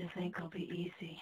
This ain't gonna be easy.